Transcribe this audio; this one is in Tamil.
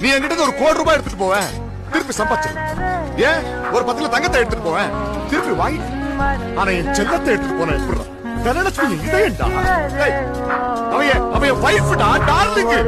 நீ என்கிட்ட ஒரு கோடி ரூபாய் எடுத்துட்டு போவேன் திருப்பி சம்பாதிச்சிரு ஏன்? ஒரு பத்துல தங்கத்தை எடுத்துட்டு போவேன் திருப்பி வாங்கி ஆனா என் செல்லத்தை எடுத்துட்டு போன எப்படி தனலட்சுமி சொல்லி அவைய அவன் என்- வைஃப்டா டார்லிங்கு